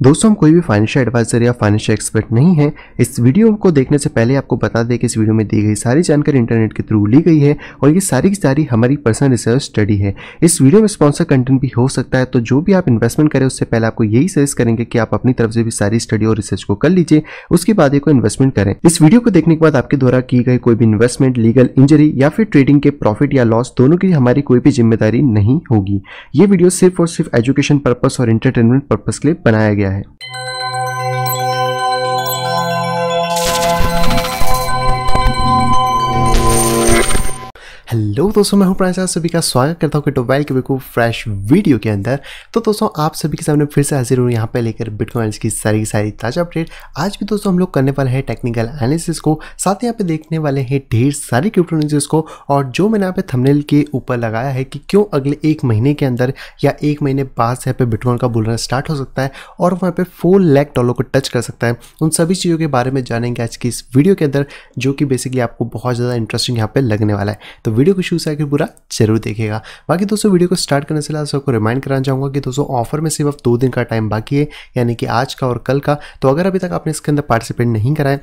दोस्तों, हम कोई भी फाइनेंशियल एडवाइजर या फाइनेंशियल एक्सपर्ट नहीं है। इस वीडियो को देखने से पहले आपको बता दें कि इस वीडियो में दी गई सारी जानकारी इंटरनेट के थ्रू ली गई है और ये सारी की सारी हमारी पर्सनल रिसर्च स्टडी है। इस वीडियो में स्पॉन्सर कंटेंट भी हो सकता है तो जो भी आप इन्वेस्टमेंट करें, उससे पहले आपको यही सजेस्ट करेंगे कि आप अपनी तरफ़ से भी सारी स्टडी और रिसर्च को कर लीजिए, उसके बाद को इन्वेस्टमेंट करें। इस वीडियो को देखने के बाद आपके द्वारा की गई कोई भी इन्वेस्टमेंट लीगल इंजरी या फिर ट्रेडिंग के प्रॉफिट या लॉस दोनों की हमारी कोई भी ज़िम्मेदारी नहीं होगी। ये वीडियो सिर्फ़ और सिर्फ़ एजुकेशन पर्पज और इंटरटेनमेंट पर्पज के लिए बनाया गया है। हेलो दोस्तों, मैं हूँ प्रांशा सभी का स्वागत करता हूँ कि टोबाइल के बिल्कुल फ्रेश वीडियो के अंदर। तो दोस्तों, आप सभी के सामने फिर से हाजिर हूँ यहाँ पे लेकर बिटकॉइंस की सारी सारी ताज़ा अपडेट आज भी दोस्तों, हम लोग करने वाले हैं टेक्निकल एनालिसिस को। साथ ही यहाँ पे देखने वाले हैं ढेर सारी क्रिप्टोनेसिस को। और जो मैंने यहाँ पे थंबनेल के ऊपर लगाया है कि क्यों अगले एक महीने के अंदर या एक महीने बाद से यहाँ पे बिटकॉइन का बुलना स्टार्ट हो सकता है और वहाँ पे फोर लैख डॉलर को टच कर सकता है। उन सभी चीज़ों के बारे में जानेंगे आज की इस वीडियो के अंदर, जो कि बेसिकली आपको बहुत ज़्यादा इंटरेस्टिंग यहाँ पर लगने वाला है। तो वीडियो को शुरू से आकर पूरा ज़रूर देखेगा बाकी दोस्तों, वीडियो को स्टार्ट करने से पहले सबको रिमाइंड कराना चाहूँगा कि दोस्तों, ऑफ़र में सिर्फ़ दो दिन का टाइम बाकी है, यानी कि आज का और कल का। तो अगर अभी तक आपने इसके अंदर पार्टिसिपेट नहीं कराए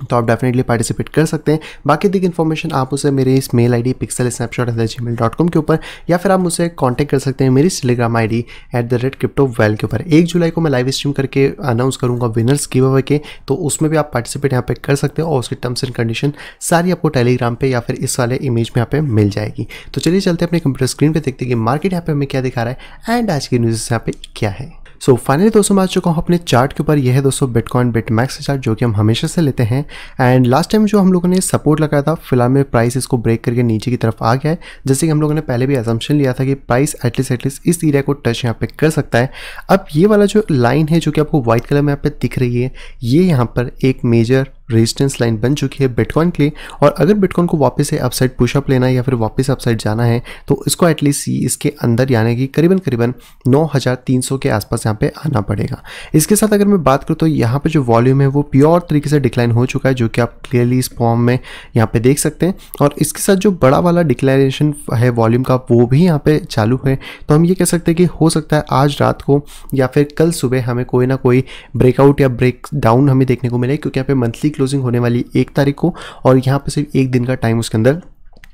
तो आप डेफिनेटली पार्टिसिपेट कर सकते हैं। बाकी दिख इन्फॉर्मेशन आप उसे मेरे इस mail ID pixel snapshot at Gmail dot com के ऊपर, या फिर आप मुझसे कांटेक्ट कर सकते हैं मेरी Telegram ID at the rate crypto well के ऊपर। एक जुलाई को मैं लाइव स्ट्रीम करके अनाउंस करूँगा विनर्स गिव अवे के तो उसमें भी आप पार्टिसिपेट यहाँ पे कर सकते हैं और उसकी टर्म्स एंड कंडीशन सारी आपको टेलीग्राम पे या फिर इस वाले इमेज में यहाँ पे मिल जाएगी। तो चलिए चलते अपने कंप्यूटर स्क्रीन पर देखते हैं कि मार्केट यहाँ पे हमें क्या दिखा रहा है एंड आज की न्यूज़ यहाँ पे क्या है। सो फाइनली दोस्तों, मैं आ चुका हूँ अपने चार्ट के ऊपर। यह है दोस्तों बिटकॉइन बिट मैक्स चार्ट जो कि हम हमेशा से लेते हैं। एंड लास्ट टाइम जो हम लोगों ने सपोर्ट लगाया था, फ़िलहाल में प्राइस इसको ब्रेक करके नीचे की तरफ़ आ गया है। जैसे कि हम लोगों ने पहले भी एजम्पन लिया था कि price at least at least इस एरिया को टच यहाँ पे कर सकता है। अब ये वाला जो लाइन है, जो कि आपको व्हाइट कलर में यहाँ पर दिख रही है, ये यहाँ पर एक मेजर रेजिस्टेंस लाइन बन चुकी है बिटकॉइन के लिए। और अगर बिटकॉइन को वापस से अपसाइड पुशअप लेना है या फिर वापस अपसाइड जाना है तो इसको एटलीस्ट इसके अंदर, यानी कि करीबन करीबन 9300 के आसपास यहाँ पे आना पड़ेगा। इसके साथ अगर मैं बात करूँ तो यहाँ पे जो वॉल्यूम है, वो प्योर तरीके से डिक्लाइन हो चुका है, जो कि आप क्लियरली इस फॉर्म में यहाँ पे देख सकते हैं। और इसके साथ जो बड़ा वाला डिक्लेरेशन है वॉल्यूम का, वो भी यहाँ पे चालू है। तो हम ये कह सकते हैं कि हो सकता है आज रात को या फिर कल सुबह हमें कोई ना कोई ब्रेकआउट या ब्रेक डाउन हमें देखने को मिले, क्योंकि यहाँ पे मंथली क्लोजिंग होने वाली एक तारीख को और यहाँ पर सिर्फ़ एक दिन का टाइम उसके अंदर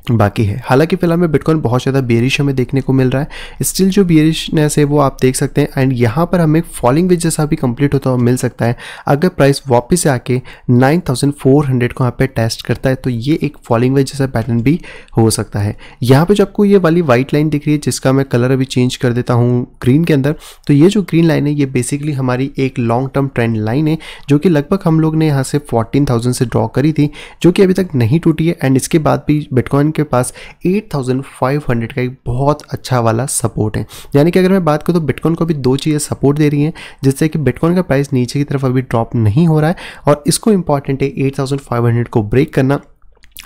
बाकी है। हालाँकि फ़िलहाल में बिटकॉइन बहुत ज़्यादा बेरिश हमें देखने को मिल रहा है। स्टिल जो बेरिशनेस है वो आप देख सकते हैं एंड यहाँ पर हमें फॉलिंग वेज जैसा भी कंप्लीट होता हुआ मिल सकता है। अगर प्राइस वापस से आके 9400 को यहाँ पे टेस्ट करता है तो ये एक फॉलिंग वेज जैसा पैटर्न भी हो सकता है। यहाँ पर जो आपको ये वाली व्हाइट लाइन दिख रही है, जिसका मैं कलर अभी चेंज कर देता हूँ ग्रीन के अंदर तो ये जो ग्रीन लाइन है, ये बेसिकली हमारी एक लॉन्ग टर्म ट्रेंड लाइन है, जो कि लगभग हम लोग ने यहाँ से फोर्टीन से ड्रॉ करी थी, जो कि अभी तक नहीं टूटी है एंड इसके बाद भी बिटकॉइन के पास 8500 का एक बहुत अच्छा वाला सपोर्ट है। यानी कि अगर मैं बात करूँ तो बिटकॉइन को भी दो चीज़ें सपोर्ट दे रही हैं, जिससे कि बिटकॉइन का प्राइस नीचे की तरफ़ अभी ड्रॉप नहीं हो रहा है और इसको इंपॉर्टेंट है 8500 को ब्रेक करना।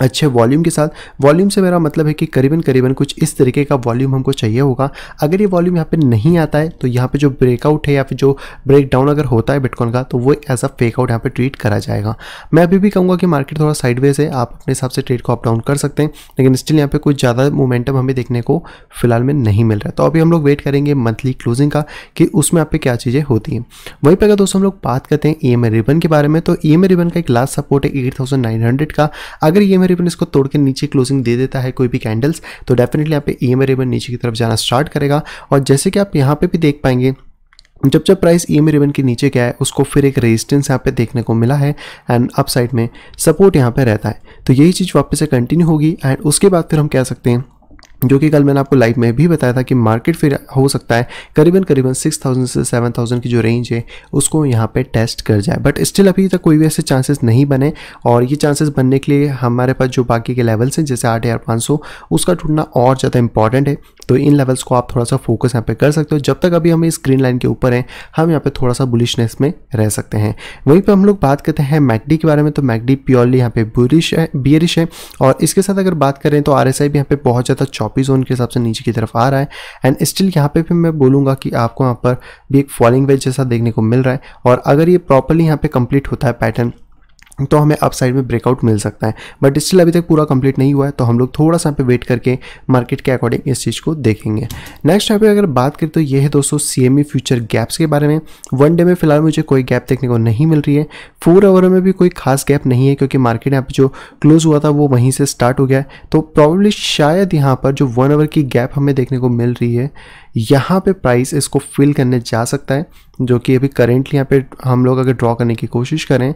अच्छे वॉल्यूम के साथ। वॉल्यूम से मेरा मतलब है कि करीबन करीबन कुछ इस तरीके का वॉल्यूम हमको चाहिए होगा। अगर ये वॉल्यूम यहाँ पे नहीं आता है तो यहाँ पे जो ब्रेकआउट है या फिर जो ब्रेक डाउन अगर होता है बिटकॉइन का तो वो एज अ फेकआउट यहाँ पे ट्रीट करा जाएगा। मैं अभी भी कहूँगा कि मार्केट थोड़ा साइडवेज है, आप अपने हिसाब से ट्रेड को अप डाउन कर सकते हैं, लेकिन स्टिल यहाँ पर कुछ ज़्यादा मोमेंटम हमें देखने को फ़िलहाल में नहीं मिल रहा तो अभी हम लोग वेट करेंगे मंथली क्लोजिंग का कि उसमें यहाँ पे क्या चीज़ें होती हैं। वहीं पर अगर दोस्तों हम लोग बात करते हैं ई एम रिबन के बारे में तो ई एम रिबन का एक लास्ट सपोर्ट है एट का। अगर ई एम रिबन इसको तोड़ के नीचे क्लोजिंग दे देता है कोई भी कैंडल्स तो डेफिनेटली यहाँ पे ई एम रिबन नीचे की तरफ़ जाना स्टार्ट करेगा। और जैसे कि आप यहाँ पे भी देख पाएँगे, जब जब प्राइस ई एम रिबन के नीचे गया है, उसको फिर एक रेजिस्टेंस यहाँ पे देखने को मिला है एंड अपसाइड में सपोर्ट यहाँ पे रहता है। तो यही चीज़ वापस से कंटिन्यू होगी एंड उसके बाद फिर हम कह सकते हैं जो कि कल मैंने आपको लाइव में भी बताया था कि मार्केट फिर हो सकता है, करीबन करीबन 6000 से 7000 की जो रेंज है, उसको यहाँ पे टेस्ट कर जाए। बट स्टिल अभी तक कोई भी ऐसे चांसेस नहीं बने और ये चांसेस बनने के लिए हमारे पास जो बाकी के लेवल्स हैं, जैसे आठ हज़ार पाँच सौ, उसका टूटना और ज़्यादा इंपॉर्टेंट है। तो इन लेवल्स को आप थोड़ा सा फोकस यहाँ पे कर सकते हो। जब तक अभी हम इस ग्रीन लाइन के ऊपर हैं, हम यहाँ पे थोड़ा सा बुलिशनेस में रह सकते हैं। वहीं पे हम लोग बात करते हैं मैकडी के बारे में तो मैकडी प्योरली यहाँ पे बुरिश है बियरिश है। और इसके साथ अगर बात करें तो आरएसआई भी यहाँ पे बहुत ज़्यादा चौपी जोन के हिसाब से नीचे की तरफ़ आ रहा है। एंड स्टिल यहाँ पे भी मैं बोलूँगा कि आपको यहाँ पर भी एक फॉलिंग वेज जैसा देखने को मिल रहा है। और अगर ये प्रॉपरली यहाँ पे कंप्लीट होता है पैटर्न तो हमें अप साइड में ब्रेकआउट मिल सकता है। बट स्टिल अभी तक पूरा कंप्लीट नहीं हुआ है तो हम लोग थोड़ा सा पे वेट करके मार्केट के अकॉर्डिंग इस चीज़ को देखेंगे। नेक्स्ट यहाँ पे अगर बात करें तो ये है दोस्तों सीएमई फ्यूचर गैप्स के बारे में। वन डे में फ़िलहाल मुझे कोई गैप देखने को नहीं मिल रही है। फोर आवर में भी कोई खास गैप नहीं है, क्योंकि मार्केट यहाँ पर जो क्लोज हुआ था वो वहीं से स्टार्ट हो गया है। तो प्रॉब्लली शायद यहाँ पर जो वन आवर की गैप हमें देखने को मिल रही है, यहाँ पर प्राइस इसको फिल करने जा सकता है। जो कि अभी करेंटली यहाँ पे हम लोग अगर ड्रॉ करने की कोशिश करें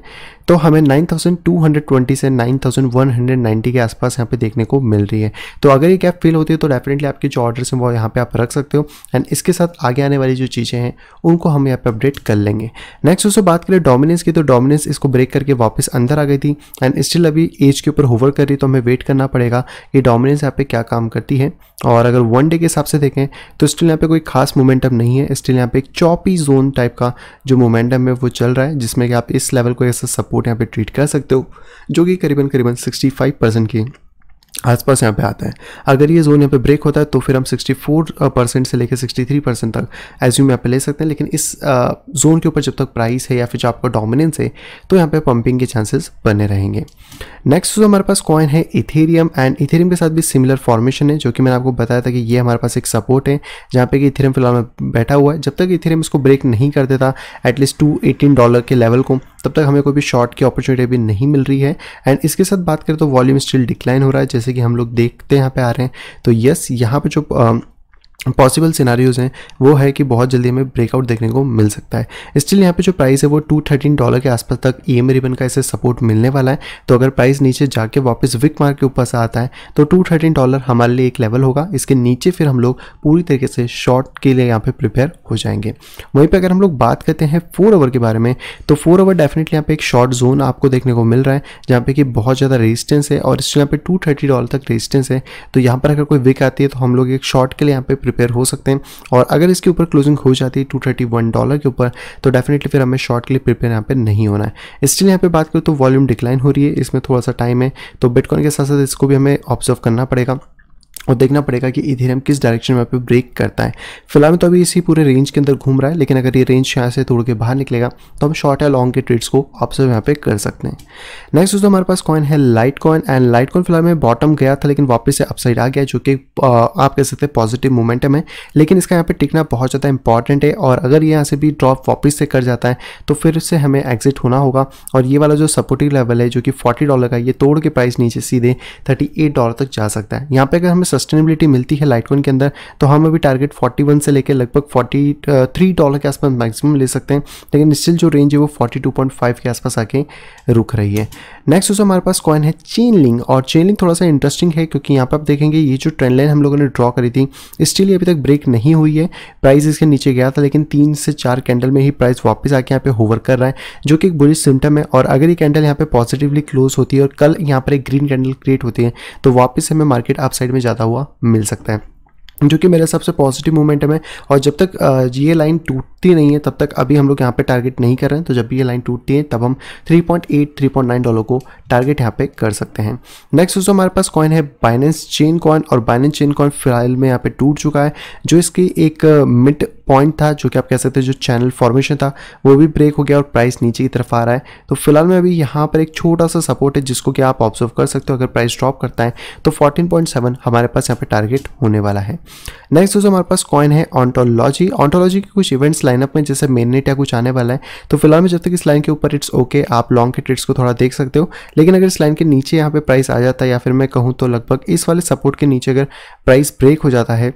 तो हमें 9220 से 9190 के आसपास यहाँ पे देखने को मिल रही है। तो अगर ये कैप फिल होती है तो डेफिनेटली आपके जो ऑर्डर्स हैं, वो यहाँ पे आप रख सकते हो। एंड इसके साथ आगे आने वाली जो चीज़ें हैं, उनको हम यहाँ पे अपडेट कर लेंगे। नेक्स्ट उससे बात करें डोमिनेंस की तो डोमिनेंस इसको ब्रेक करके वापस अंदर आ गई थी। एंड स्टिल अभी एज के ऊपर होवर कर रही तो हमें वेट करना पड़ेगा कि डोमिनेंस यहाँ पे क्या काम करती है। और अगर वन डे के हिसाब से देखें तो स्टिल यहाँ पे कोई खास मोमेंटम नहीं है। स्टिल यहाँ पे एक चौपी जोन टाइप का जो मोमेंटम है वो चल रहा है, जिसमें कि आप इस लेवल को ऐसा सपोर्ट यहाँ पे ट्रीट कर सकते हो, जो कि करीबन करीबन 65 परसेंट की आसपास यहाँ पे आता है। अगर ये जोन यहाँ पे ब्रेक होता है तो फिर हम 64 परसेंट से लेकर 63 परसेंट तक एज्यूम यहाँ पे ले सकते हैं। लेकिन इस जोन के ऊपर जब तक प्राइस है या फिर जो आपका डोमिनेंस है तो यहाँ पे पंपिंग के चांसेस बने रहेंगे। नेक्स्ट जो हमारे पास कॉइन है इथेरियम एंड इथेरियम के साथ भी सिमिलर फॉर्मेशन है, जो कि मैंने आपको बताया था कि ये हमारे पास एक सपोर्ट है, जहाँ पे कि इथेरियम फ़िलहाल में बैठा हुआ है। जब तक इथेरियम इसको ब्रेक नहीं कर देता एटलीस्ट टू डॉलर के लेवल को, तब तक हमें कोई भी शॉर्ट की अपॉर्चुनिटी भी नहीं मिल रही है। एंड इसके साथ बात करें तो वॉल्यूम स्टिल डिक्लाइन हो रहा है, जैसे कि हम लोग देखते यहाँ पे आ रहे हैं तो यस यहाँ पे जो पॉसिबल सिनारियोज हैं, वो है कि बहुत जल्दी हमें ब्रेकआउट देखने को मिल सकता है। स्टिल यहाँ पे जो प्राइस है वो टू थर्टीन डॉलर के आसपास तक ई एम रिबन का इसे सपोर्ट मिलने वाला है। तो अगर प्राइस नीचे जाके वापस विक मार्क के ऊपर से आता है तो टू थर्टीन डॉलर हमारे लिए एक लेवल होगा। इसके नीचे फिर हम लोग पूरी तरीके से शॉर्ट के लिए यहाँ पर प्रिपेयर हो जाएँगे। वहीं पर अगर हम लोग बात करते हैं फोर ओवर के बारे में तो फोर ओवर डेफिनेटली यहाँ पे एक शॉर्ट जोन आपको देखने को मिल रहा है, जहाँ पे कि बहुत ज़्यादा रेजिस्टेंस है और इस यहाँ पे टू डॉलर तक रेजिस्टेंस है। तो यहाँ पर अगर कोई विक आती है तो हम लोग एक शॉर्ट के लिए यहाँ पे प्रिपेयर हो सकते हैं। और अगर इसके ऊपर क्लोजिंग हो जाती है टू थर्टी वन डॉलर के ऊपर तो डेफिनेटली फिर हमें शॉर्ट के लिए प्रिपेयर यहाँ पे नहीं होना है। स्टिल यहाँ पे बात करूँ तो वॉल्यूम डिक्लाइन हो रही है, इसमें थोड़ा सा टाइम है तो बिटकॉइन के साथ साथ इसको भी हमें ऑब्ज़र्व करना पड़ेगा। और देखना पड़ेगा कि इथेरियम किस डायरेक्शन में पे ब्रेक करता है। फ़िलहाल में तो अभी इसी पूरे रेंज के अंदर घूम रहा है, लेकिन अगर ये रेंज यहाँ से तोड़ के बाहर निकलेगा तो हम शॉर्ट या लॉन्ग के ट्रेड्स को ऑब्ज़र्व यहाँ पे कर सकते हैं। नेक्स्ट दोस्तों हमारे पास कॉइन है light coin and Litecoin फ़िलहाल में बॉटम गया था, लेकिन वापस से अपसाइड आ गया, जो कि आप कह सकते हैं पॉजिटिव मोमेंटम है। लेकिन इसका यहाँ पर टिकना बहुत ज़्यादा इंपॉर्टेंट है, और अगर यहाँ से भी ड्रॉप वापस से कर जाता है तो फिर से हमें एग्जिट होना होगा। और ये वाला जो सपोर्टिव लेवल है, जो कि फोर्टी डॉलर का, ये तोड़ के प्राइस नीचे सीधे थर्टी डॉलर तक जा सकता है। यहाँ पर अगर हमें सस्टेनेबिलिटी मिलती है लाइटकॉइन के अंदर तो हम अभी टारगेट 41 से लेकर लगभग 43 डॉलर के आसपास मैक्सिमम ले सकते हैं, लेकिन स्टिल जो रेंज है वो 42.5 के आसपास आके रुक रही है। नेक्स्ट दोस्तों हमारे पास कॉइन है चेन लिंक और चेन लिंक थोड़ा सा इंटरेस्टिंग है, क्योंकि यहाँ पर आप देखेंगे ये जो ट्रेंड लाइन हम लोगों ने ड्रॉ करी थी स्टिल अभी तक ब्रेक नहीं हुई है। प्राइस इसके नीचे गया था, लेकिन तीन से चार कैंडल में ही प्राइस वापस आके यहाँ पे होवर कर रहा है, जो कि एक बुरी सिम्टम है, और अगर ये कैंडल यहाँ पे पॉजिटिवली क्लोज होती है, और कल यहाँ पर एक ग्रीन कैंडल क्रिएट होती है तो वापस हमें मार्केट अप साइड में ज़्यादा हुआ मिल सकता है। जो कि मेरे सबसे पॉजिटिव मोमेंटम है और जब तक ये लाइन टूटती नहीं है, तब तक अभी हम लोग यहाँ पे टारगेट नहीं कर रहे हैं। तो जब भी ये लाइन टूटती है, तब हम 3.8 3.9 डॉलर को टारगेट यहाँ पे कर सकते हैं। नेक्स्ट दोस्तों हमारे पास कॉइन है बाइनेंस चेन कॉइन और बाइनेंस चेन कॉइन फ़िलहाल में यहाँ पे टूट चुका है, जो इसकी एक मिड पॉइंट था, जो कि आप कह सकते हैं जो चैनल फॉर्मेशन था, वो भी ब्रेक हो गया और प्राइस नीचे की तरफ़ आ रहा है। तो फ़िलहाल में अभी यहाँ पर एक छोटा सा सपोर्ट है, जिसको कि आप ऑब्ज़र्व कर सकते हो, अगर प्राइस ड्रॉप करता है तो 14.7 हमारे पास यहाँ पे टारगेट होने वाला है। नेक्स्ट दोस्तों, हमारे पास कॉइन है ऑन्टोलॉजी ऑन्टोलॉजी के कुछ इवेंट्स लाइनअप में, जैसे मेन नेट या कुछ आने वाला है तो फ़िलहाल में जब तक इस लाइन के ऊपर इट्स ओके आप लॉन्ग के ट्रेड्स को थोड़ा देख सकते हो, लेकिन अगर इस लाइन के नीचे यहाँ पे प्राइस आ जाता है, या फिर मैं कहूँ तो लगभग इस वाले सपोर्ट के नीचे अगर प्राइस ब्रेक हो जाता है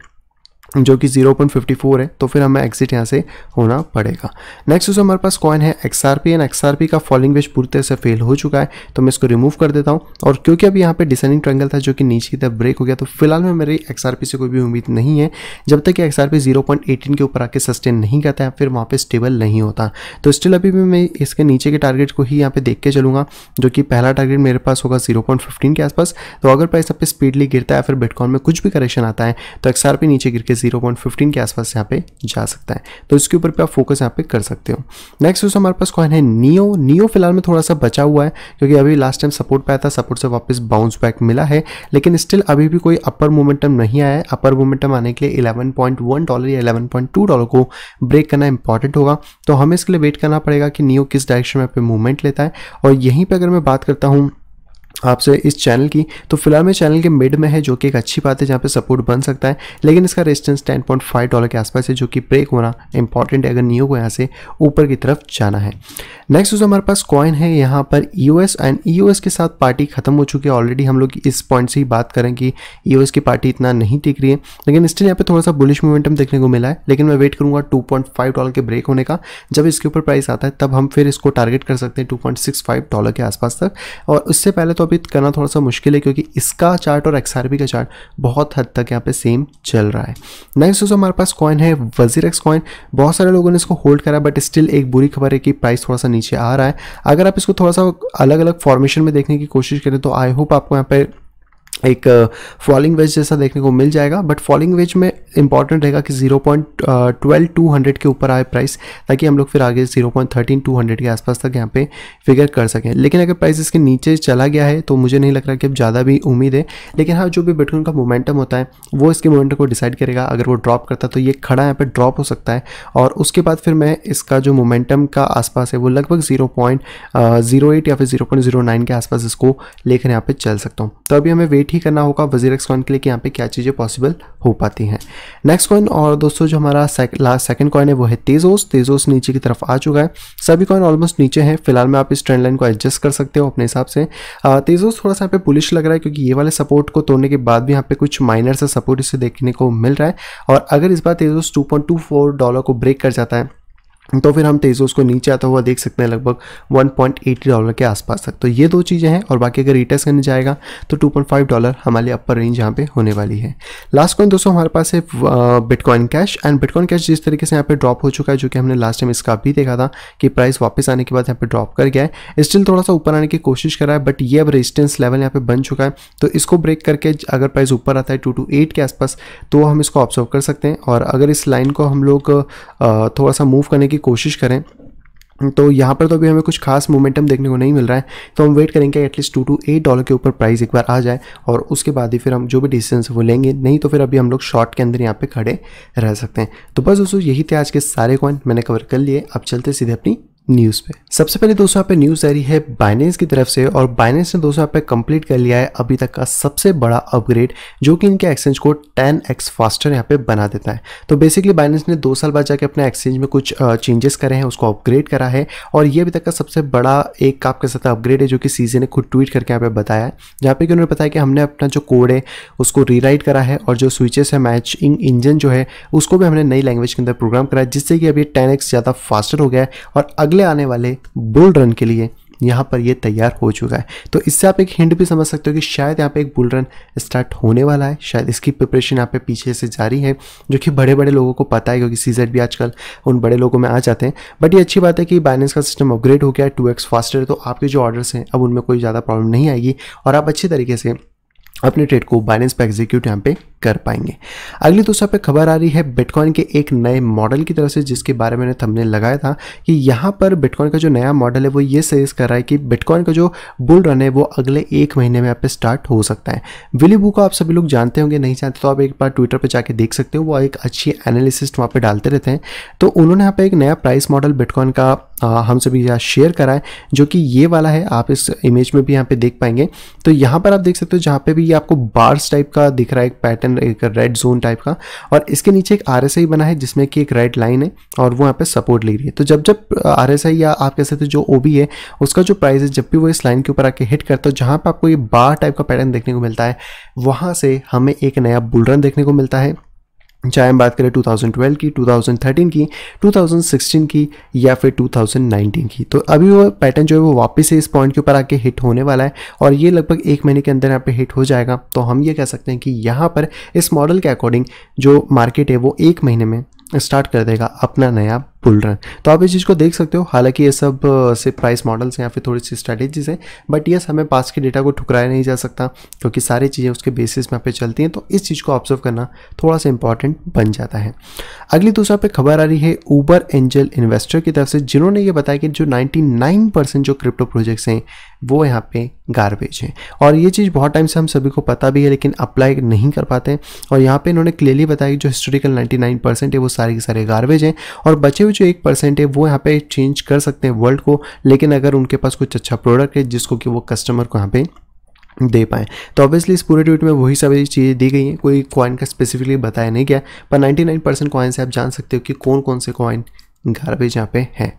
जो कि 0.54 है तो फिर हमें एग्जिट यहाँ से होना पड़ेगा। नेक्स्ट जो हमारे पास कॉइन है एक्सआरपी एंड एक्सआरपी का फॉलिंग वेज पूरी तरह से फेल हो चुका है तो मैं इसको रिमूव कर देता हूँ। और क्योंकि अभी यहाँ पे डिसेंडिंग ट्रैंगल था जो कि नीचे की तरफ़ ब्रेक हो गया तो फ़िलहाल में मेरी एक्सआरपी से कोई भी उम्मीद नहीं है। जब तक कि एक्सआरपी ज़ीरो पॉइंट एटीन के ऊपर आके सस्टेन नहीं करता है, फिर वहाँ पर स्टेबल नहीं होता। तो स्टिल अभी भी मैं इसके नीचे के टारगेट को ही यहाँ पे देख के चलूँगा, जो कि पहला टारगेट मेरे पास होगा ज़ीरो पॉइंट फिफ्टीन के आसपास। तो अगर प्राइस अब पे स्पीडली गिरता है फिर बिटकॉइन में कुछ भी करेक्शन आता है तो एक्सआरपी नीचे गिर के ज़ीरो पॉइंट फिफ्टीन के आसपास यहाँ पे जा सकता है। तो इसके ऊपर पे आप फोकस यहाँ पे कर सकते हो। नेक्स्ट दोस्तों, हमारे पास कॉइन है नियो नियो फ़िलहाल में थोड़ा सा बचा हुआ है, क्योंकि अभी लास्ट टाइम सपोर्ट पे आया था सपोर्ट से वापस बाउंस बैक मिला है। लेकिन स्टिल अभी भी कोई अपर मोमेंटम नहीं आया है। अपर मोमेंटम आने के लिए 11.1 डॉलर या 11.2 डॉलर को ब्रेक करना इंपॉर्टेंट होगा। तो हमें इसके लिए वेट करना पड़ेगा कि नियो किस डायरेक्शन में मूवमेंट लेता है। और यहीं पर अगर मैं बात करता हूँ आपसे इस चैनल की। तो फ़िलहाल में चैनल के मिड में है, जो कि एक अच्छी बात है, जहाँ पे सपोर्ट बन सकता है। लेकिन इसका रेजिस्टेंस 10.5 डॉलर के आसपास है, जो कि ब्रेक होना इंपॉर्टेंट है, अगर नियो को यहाँ से ऊपर की तरफ़ जाना है। नेक्स्ट जो हमारे पास कॉइन है, यहाँ पर ई एंड EOS के साथ पार्टी खत्म हो चुकी है। ऑलरेडी हम लोग इस पॉइंट से ही बात करें कि EOS की पार्टी इतना नहीं टिक रही है। लेकिन स्टिल यहाँ पे थोड़ा सा बुलिश मोमेंटम देखने को मिला है। लेकिन मैं वेट करूँगा टू डॉलर के ब्रेक होने का। जब इसके ऊपर प्राइस आता है, तब हम फिर इसको टारगेट कर सकते हैं टू डॉलर के आसपास तक। और उससे पहले तो अभी करना थोड़ा सा मुश्किल है क्योंकि इसका चार्ट और एक्सआरबी का चार्ट बहुत हद तक यहाँ पे सेम चल रहा है। नेक्स्ट दोस्तों, हमारे पास कॉइन है वज़ीर एक्स कॉइन बहुत सारे लोगों ने इसको होल्ड करा बट स्टिल एक बुरी खबर है कि प्राइस थोड़ा सा नीचे आ रहा है। अगर आप इसको थोड़ा सा अलग अलग फॉर्मेशन में देखने की कोशिश करें तो आई होप आपको यहाँ पे एक फॉलिंग वेज जैसा देखने को मिल जाएगा बट फॉलिंग वेज में इंपॉर्टेंट रहेगा कि zero point twelve two hundred के ऊपर आए प्राइस ताकि हम लोग फिर आगे zero point thirteen two hundred के आसपास तक यहाँ पे फिगर कर सकें। लेकिन अगर प्राइस इसके नीचे चला गया है तो मुझे नहीं लग रहा कि अब ज़्यादा भी उम्मीद है। लेकिन हाँ जो भी बिटकॉइन का मोमेंटम होता है, वो इसके मोमेंटम को डिसाइड करेगा। अगर वो ड्रॉप करता तो ये खड़ा यहाँ पर ड्रॉप हो सकता है। और उसके बाद फिर मैं इसका जो मोमेंटम का आसपास है, वो लगभग ज़ीरो पॉइंट ज़ीरो एट या फिर ज़ीरो पॉइंट ज़ीरो नाइन के आसपास इसको लेकर यहाँ पर चल सकता हूँ। तो अभी हमें वेट ही करना होगा वज़ीर एक्स कॉइन के लिए कि यहाँ पे क्या चीज़ें पॉसिबल हो पाती हैं। नेक्स्ट कॉइन और दोस्तों जो हमारा लास्ट सेकंड कॉइन है वो है तेजोस तेजोस नीचे की तरफ़ आ चुका है। सभी कॉइन ऑलमोस्ट नीचे हैं। फ़िलहाल में आप इस ट्रेंड लाइन को एडजस्ट कर सकते हो अपने हिसाब से। तेजोस थोड़ा सा यहाँ पे पुलिश लग रहा है क्योंकि ये वाले सपोर्ट को तोड़ने के बाद भी यहाँ पे कुछ माइनर सा सपोर्ट इसे देखने को मिल रहा है। और अगर इस बार तेजोस टू डॉलर को ब्रेक कर जाता है तो फिर हम तेजोस को नीचे आता हुआ देख सकते हैं लगभग 1.80 डॉलर के आसपास तक। तो ये दो चीज़ें हैं और बाकी अगर रिटेस्ट करने जाएगा तो 2.5 डॉलर हमारे अपर रेंज यहाँ पे होने वाली है। लास्ट कॉइन दोस्तों हमारे पास है Bitcoin cash and Bitcoin cash जिस तरीके से यहाँ पे ड्रॉप हो चुका है, जो कि हमने लास्ट टाइम इसका भी देखा था कि प्राइस वापस आने के बाद यहाँ पर ड्रॉप कर गया है। स्टिल थोड़ा सा ऊपर आने की कोशिश कर है बट ये अब रेजिस्टेंस लेवल यहाँ पर बन चुका है। तो इसको ब्रेक करके अगर प्राइस ऊपर आता है टू टू एट के आसपास तो हम इसको ऑब्ज़र्व कर सकते हैं। और अगर इस लाइन को हम लोग थोड़ा सा मूव करने की कोशिश करें तो यहाँ पर तो अभी हमें कुछ खास मोमेंटम देखने को नहीं मिल रहा है तो हम वेट करेंगे at least two two eight dollar के ऊपर प्राइस एक बार आ जाए और उसके बाद ही फिर हम जो भी डिसीज़न वो लेंगे, नहीं तो फिर अभी हम लोग शॉर्ट के अंदर यहाँ पे खड़े रह सकते हैं। तो बस दोस्तों, यही थे आज के सारे कॉइन मैंने कवर कर लिए, अब चलते सीधे अपनी न्यूज़ पे। सबसे पहले दोस्तों, यहाँ पे न्यूज़ आ रही है बाइनेंस की तरफ़ से और बाइनेंस ने दोस्तों, यहाँ पे कंप्लीट कर लिया है अभी तक का सबसे बड़ा अपग्रेड जो कि इनके एक्सचेंज को 10x फास्टर यहाँ पे बना देता है। तो बेसिकली बाइनेंस ने दो साल बाद जाके अपने एक्सचेंज में कुछ चेंजेस करे हैं, उसको अपग्रेड करा है और ये अभी तक का सबसे बड़ा एक आपके साथ अपग्रेड है, जो कि सीजे ने खुद ट्वीट करके यहाँ पे बताया है। जहाँ पे कि उन्होंने बताया कि हमने अपना जो कोड है, उसको रीराइट करा है और जो स्विचेस है मैचिंग इंजन जो है, उसको भी हमने नई लैंग्वेज के अंदर प्रोग्राम करा है, जिससे कि अभी टेन ज़्यादा फास्टर हो गया है और अगले अगले आने वाले बुल रन के लिए यहाँ पर ये तैयार हो चुका है। तो इससे आप एक हिंट भी समझ सकते हो कि शायद यहाँ पे एक बुल रन स्टार्ट होने वाला है। शायद इसकी प्रिपरेशन यहाँ पे पीछे से जारी है, जो कि बड़े बड़े लोगों को पता है, क्योंकि सीजेड भी आजकल उन बड़े लोगों में आ जाते हैं। बट ये अच्छी बात है कि बाइनेंस का सिस्टम अपग्रेड हो गया है टू फास्टर है तो आपके जो ऑर्डर्स हैं, अब उनमें कोई ज़्यादा प्रॉब्लम नहीं आएगी। और आप अच्छी तरीके से अपने ट्रेड को बाइनेंस पे एग्जीक्यूट यहाँ पे कर पाएँगे। अगली दोस्तों पे खबर आ रही है बिटकॉइन के एक नए मॉडल की तरफ़ से, जिसके बारे में मैंने थंबनेल लगाया था कि यहाँ पर बिटकॉइन का जो नया मॉडल है, वो ये सजेस्ट कर रहा है कि बिटकॉइन का जो बुल रन है, वो अगले एक महीने में यहाँ पे स्टार्ट हो सकता है। विली बू को आप सभी लोग जानते होंगे, नहीं जानते तो आप एक बार ट्विटर पर जाके देख सकते हो। वो एक अच्छी एनालिसिस्ट वहाँ पर डालते रहते हैं। तो उन्होंने यहाँ पर एक नया प्राइस मॉडल बिटकॉइन का हम सभी यहाँ शेयर करा है, जो कि ये वाला है, आप इस इमेज में भी यहाँ पे देख पाएँगे। तो यहाँ पर आप देख सकते हो, जहाँ पे भी ये आपको बार्स टाइप का दिख रहा है, एक पैटर्न एक रेड जोन टाइप का। और इसके नीचे एक आर बना है, जिसमें कि एक रेड लाइन है, और वो यहाँ पे सपोर्ट ले रही है। तो जब जब आर या आप कह सकते जो ओबी है, उसका जो प्राइस है, जब भी वो इस लाइन के ऊपर आके हिट करता है, जहाँ पर आपको ये बार टाइप का पैटर्न देखने को मिलता है, वहाँ से हमें एक नया बुलरन देखने को मिलता है। चाहे हम बात करें 2012 की 2013 की 2016 की या फिर 2019 की। तो अभी वो पैटर्न जो है वो वापस से इस पॉइंट के ऊपर आके हिट होने वाला है और ये लगभग एक महीने के अंदर यहाँ पे हिट हो जाएगा। तो हम ये कह सकते हैं कि यहाँ पर इस मॉडल के अकॉर्डिंग जो मार्केट है वो एक महीने में स्टार्ट कर देगा अपना नया बुल रन तो आप इस चीज़ को देख सकते हो। हालाँकि ये सबसे प्राइस मॉडल्स हैं या फिर थोड़ी सी स्ट्रैटेजीज हैं। बट यस हमें पास के डेटा को ठुकराया नहीं जा सकता, क्योंकि सारी चीज़ें उसके बेसिस में पे चलती हैं। तो इस चीज़ को ऑब्ज़र्व करना थोड़ा सा इंपॉर्टेंट बन जाता है। अगली दूसरा पे खबर आ रही है ऊबर एंजल इन्वेस्टर की तरफ़ से, जिन्होंने ये बताया कि जो 99 जो क्रिप्टो प्रोजेक्ट्स हैं, वो यहाँ पे गार्बेज है। और ये चीज़ बहुत टाइम से हम सभी को पता भी है, लेकिन अप्लाई नहीं कर पाते और यहाँ पे इन्होंने क्लियरली बताया कि जो हिस्टोरिकल 99 परसेंट है, वो सारे के सारे गार्बेज हैं। और बचे हुए जो एक परसेंट है, वो यहाँ पे चेंज कर सकते हैं वर्ल्ड को, लेकिन अगर उनके पास कुछ अच्छा प्रोडक्ट है, जिसको कि वो कस्टमर को यहाँ पे दे पाए। तो ऑब्वियसली इस पूरे ट्वीट में वही सभी चीज़ें दी गई हैं, कोई कॉइन का स्पेसिफिकली बताया नहीं गया, पर 99 परसेंट कॉइन से आप जान सकते हो कि कौन कौन से कॉइन गार्बेज यहाँ पे हैं।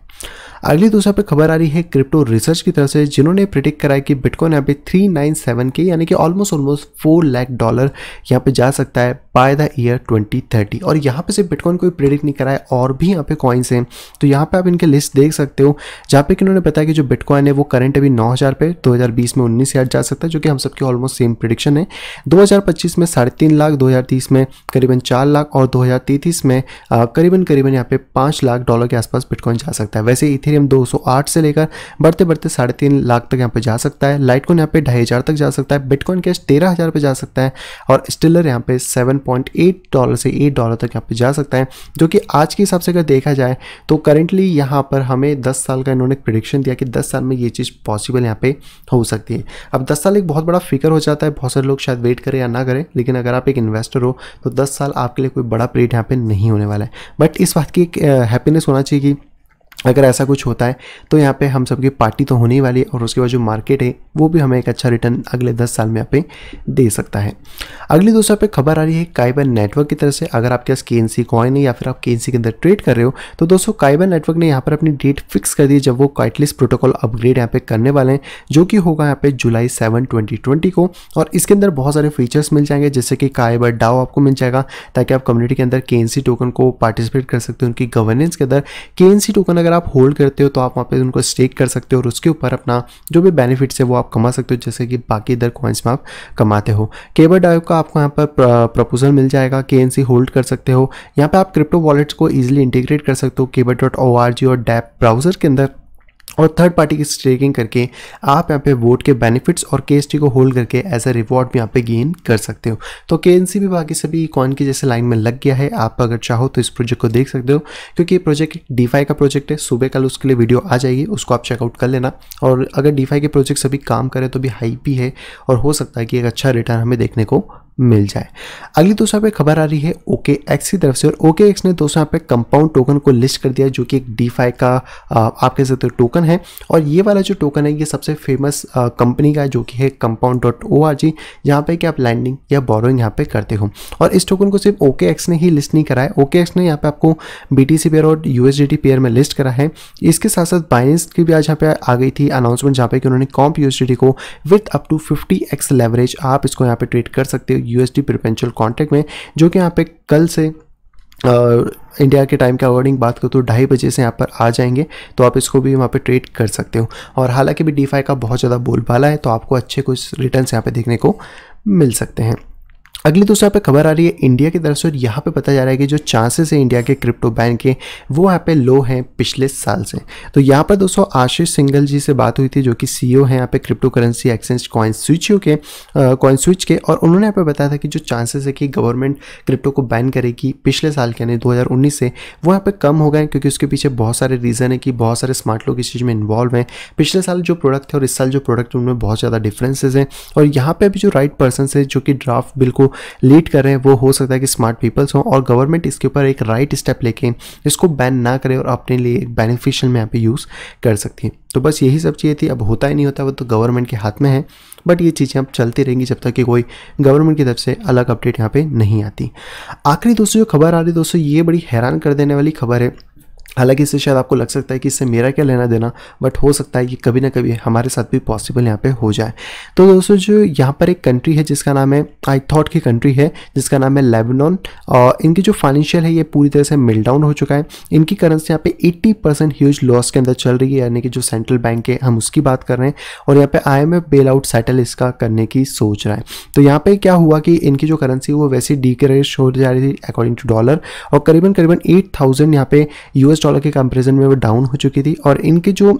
अगली दूसरा पे खबर आ रही है क्रिप्टो रिसर्च की तरफ़ से, जिन्होंने प्रिडिक्ट कराया कि बिटकॉइन यहाँ पे 397 के, यानी कि almost almost four lakh dollar यहाँ पे जा सकता है बाय द ईयर 2030 और यहाँ पे सिर्फ़ बिटकॉइन कोई प्रिडिक्ट नहीं कराया, और भी यहाँ पे कॉइन्स हैं। तो यहाँ पे आप इनके लिस्ट देख सकते हो, जहाँ पे कि उन्होंने बताया कि जो बिटकॉइन है वो करंट अभी नौ हज़ार पे, दो हज़ार बीस में उन्नीस हज़ार जा सकता है, जो कि हम सबके ऑलमोस्ट सेम प्रिडिक्शन है। दो हज़ार पच्चीस में साढ़े तीन लाख, दो हज़ार तीस में करीबन चार लाख, और दो हज़ार में करीबन करीबन यहाँ पे पाँच लाख डॉलर के आसपास बिटकॉइन जा सकता है। वैसे इथेरियम 208 से लेकर बढ़ते बढ़ते साढ़े तीन लाख तक यहाँ पे जा सकता है। लाइट कॉइन यहाँ पे ढाई हज़ार तक जा सकता है। बिटकॉइन कैश तेरह हज़ार पे जा सकता है और स्टिलर यहाँ पे सेवन पॉइंट एट डॉलर से एट डॉलर तक यहाँ पे जा सकता है, जो कि आज के हिसाब से अगर देखा जाए तो करेंटली यहाँ पर हमें दस साल का इन्होंने प्रिडिक्शन दिया कि दस साल में ये चीज़ पॉसिबल यहाँ पे हो सकती है। अब दस साल एक बहुत बड़ा फिकर हो जाता है। बहुत सारे लोग शायद वेट करें या ना करें, लेकिन अगर आप एक इन्वेस्टर हो तो दस साल आपके लिए कोई बड़ा पीरियड यहाँ पे नहीं होने वाला है। बट इस बात की एक हैप्पीनेस होना चाहिए कि अगर ऐसा कुछ होता है तो यहाँ पे हम सबकी पार्टी तो होने ही वाली है और उसके बाद जो मार्केट है, वो भी हमें एक अच्छा रिटर्न अगले दस साल में यहाँ पे दे सकता है। अगली दूसरा पे खबर आ रही है काइबन नेटवर्क की तरफ़ से। अगर आपके पास के एन सी कॉइन है या फिर आप के एन सी के अंदर ट्रेड कर रहे हो तो दोस्तों काइबन नेटवर्क ने यहाँ पर अपनी डेट फिक्स कर दी जब वो काइटलिस प्रोटोकॉल अपग्रेड यहाँ पे करने वाले हैं, जो कि होगा यहाँ पे जुलाई सेवन ट्वेंटी को। और इसके अंदर बहुत सारे फीचर्स मिल जाएँगे, जैसे कि काइबर डाओ आपको मिल जाएगा, ताकि आप कम्युनिटी के अंदर के टोकन को पार्टिसिपेट कर सकते हो उनकी गवर्नेंस के अंदर। के टोकन अगर आप होल्ड करते हो तो आप वहाँ पे उनको स्टेक कर सकते हो और उसके ऊपर अपना जो भी बेनिफिट्स है वो आप कमा सकते हो, जैसे कि बाकी इधर कॉइन्स में आप कमाते हो। केबर डाइव का आपको यहाँ पर प्रपोजल मिल जाएगा के होल्ड कर सकते हो। यहाँ पर आप क्रिप्टो वॉलेट्स को ईजिली इंटीग्रेट कर सकते हो केबर डॉट और डैप ब्राउज़र के अंदर। और थर्ड पार्टी की स्टेकिंग करके आप यहाँ पे वोट के बेनिफिट्स और के को होल्ड करके एज अ रिवॉर्ड भी यहाँ पे गेन कर सकते हो। तो के भी बाकी सभी कॉइन की जैसे लाइन में लग गया है। आप अगर चाहो तो इस प्रोजेक्ट को देख सकते हो, क्योंकि ये प्रोजेक्ट डीफाई का प्रोजेक्ट है। सुबह कल उसके लिए वीडियो आ जाएगी, उसको आप चेकआउट कर लेना। और अगर डीफाई के प्रोजेक्ट सभी काम करें तो भी हाई भी है। और हो सकता है कि एक अच्छा रिटर्न हमें देखने को मिल जाए। अगली दोस्तों यहाँ पे खबर आ रही है ओके एक्स की तरफ़ से और ओके एक्स ने दोस्तों यहाँ पे कंपाउंड टोकन को लिस्ट कर दिया जो कि एक डी का आप कह सकते हो टोकन है। और ये वाला जो टोकन है, ये सबसे फ़ेमस कंपनी का जो कि है compound dot O R G जहाँ पर कि आप लैंडिंग या बोरोइंग यहाँ पे करते हो। और इस टोकन को सिर्फ़ ओके एक्स ने ही लिस्ट नहीं करा है। ओके एक्स ने यहाँ पे आपको बी टी सी पेयर और U S D T pair में लिस्ट करा है। इसके साथ साथ बाइनेंस की भी आज यहाँ पे आ गई थी अनाउंसमेंट जहाँ पे कि उन्होंने comp U S D T को with up to fifty X leverage आप इसको यहाँ पे ट्रेड कर सकते हो। यूएसडी प्रिपेंचुअल कॉन्टैक्ट में, जो कि यहाँ पे कल से इंडिया के टाइम के अकॉर्डिंग बात करो तो ढाई बजे से यहाँ पर आ जाएँगे तो आप इसको भी वहाँ पे ट्रेड कर सकते हो। और हालाँकि भी डी का बहुत ज़्यादा बोलबाला है तो आपको अच्छे कुछ रिटर्न यहाँ पे देखने को मिल सकते हैं। अगली दूसरा पे खबर आ रही है इंडिया की तरफ़ से, और यहाँ पे पता जा रहा है कि जो चांसेस है इंडिया के क्रिप्टो बैन के, वो यहाँ पे लो हैं पिछले साल से। तो यहाँ पर दोस्तों आशीष सिंगल जी से बात हुई थी, जो कि सीईओ हैं यहाँ पे crypto currency exchange CoinSwitch के कॉइन स्विच के, और उन्होंने यहाँ पे बताया था कि जो चांसेस है कि गवर्नमेंट क्रिप्टो को बैन करेगी पिछले साल के, यानी दो हज़ार उन्नीस से, वो यहाँ पे कम हो गए क्योंकि उसके पीछे बहुत सारे रीज़न है कि बहुत सारे स्मार्ट लोग इस चीज़ में इन्वॉल्व हैं। पिछले साल जो प्रोडक्ट थे और इस साल जो प्रोडक्ट उनमें बहुत ज़्यादा डिफरेंसेज हैं। और यहाँ पर अभी जो राइट पर्सन है, जो कि ड्राफ्ट बिल को लीड कर रहे हैं, वो हो सकता है कि स्मार्ट पीपल्स हों और गवर्नमेंट इसके ऊपर एक राइट स्टेप लेके इसको बैन ना करे और अपने लिए एक बेनिफिशियल में यहाँ पे यूज़ कर सकती हैं। तो बस यही सब चीज़ें थी। अब होता ही नहीं होता, वो तो गवर्नमेंट के हाथ में है। बट ये चीज़ें अब चलती रहेंगी जब तक कि कोई गवर्नमेंट की तरफ़ से अलग अपडेट यहाँ पे नहीं आती। आखिरी दोस्तों, जो खबर आ रही है दोस्तों, ये बड़ी हैरान कर देने वाली खबर है। हालाँकि इससे शायद आपको लग सकता है कि इससे मेरा क्या लेना देना बट हो सकता है कि कभी ना कभी हमारे साथ भी पॉसिबल यहाँ पे हो जाए। तो दोस्तों, जो यहाँ पर एक कंट्री है जिसका नाम है आई थॉट की कंट्री है, जिसका नाम है लेबनॉन और इनकी जो फाइनेंशियल है ये पूरी तरह से मिल डाउन हो चुका है। इनकी करेंसी यहाँ पे एट्टी परसेंट ह्यूज लॉस के अंदर चल रही है, यानी कि जो सेंट्रल बैंक है हम उसकी बात कर रहे हैं, और यहाँ पे I M bail out settle इसका करने की सोच रहा है। तो यहाँ पे क्या हुआ कि इनकी जो करेंसी वो वैसे डीक्रेश हो जा रही थी अकॉर्डिंग टू डॉलर और करीबन करीबन एट थाउज़ेंड यहाँ पे यूएस डॉलर के कंपेरिजन में वो डाउन हो चुकी थी और इनके जो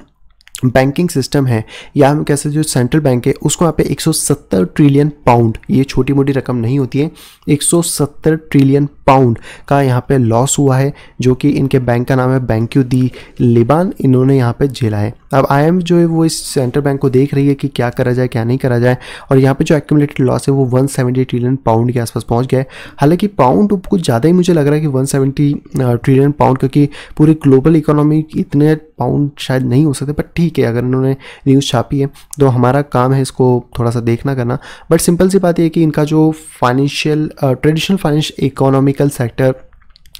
बैंकिंग सिस्टम है, या हम कैसे जो सेंट्रल बैंक है, उसको यहाँ पे 170 ट्रिलियन पाउंड ये छोटी मोटी रकम नहीं होती है 170 ट्रिलियन पाउंड का यहाँ पे लॉस हुआ है, जो कि इनके बैंक का नाम है बैंक यू दी लिबान इन्होंने यहाँ पे झेला है। अब आईएम जो है वो इस सेंट्रल बैंक को देख रही है कि क्या करा जाए, क्या नहीं करा जाए, और यहाँ पे जो एक्यूमुलेटेड लॉस है वो 170 ट्रिलियन पाउंड के आसपास पहुँच गया है। हालाँकि पाउंड कुछ ज़्यादा ही मुझे लग रहा है कि 170 ट्रिलियन पाउंड क्योंकि पूरी ग्लोबल इकोनॉमी इतने पाउंड शायद नहीं हो सकते बट ठीक है, अगर इन्होंने न्यूज़ छापी है तो हमारा काम है इसको थोड़ा सा देखना करना। बट सिंपल सी बात यह कि इनका जो financial traditional financial economical sector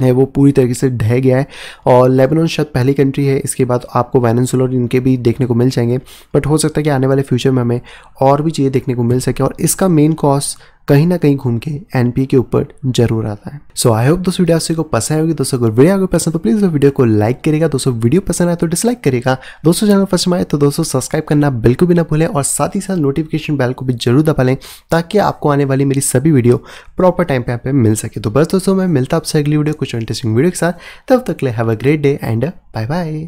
है, वो पूरी तरीके से ढह गया है। और लेबनान शायद पहली कंट्री है, इसके बाद आपको वैनसुलर इनके भी देखने को मिल जाएँगे। बट हो सकता है कि आने वाले फ्यूचर में हमें और भी चीज़ें देखने को मिल सके। और इसका मेन कॉज कहीं ना कहीं घूम के एनपी के ऊपर ज़रूर आता है। सो आई होप दोस्तों वीडियो आपसे को पसंद आएगी दोस्तों, अगर वीडियो आपको पसंद तो प्लीज़ वीडियो को लाइक करेगा दोस्तों, वीडियो पसंद आए तो डिसलाइक करेगा दोस्तों चैनल फ़र्स्ट आए तो दोस्तों सब्सक्राइब करना बिल्कुल भी ना भूलें और साथ ही साथ नोटिफिकेशन बेल को भी ज़रूर दबा लें ताकि आपको आने वाली मेरी सभी वीडियो प्रॉपर टाइम पे यहाँ पे मिल सके। तो बस दोस्तों, मैं मिलता आपसे अगली वीडियो कुछ इंटरेस्टिंग वीडियो के साथ। तब तक ले have a great day and bye bye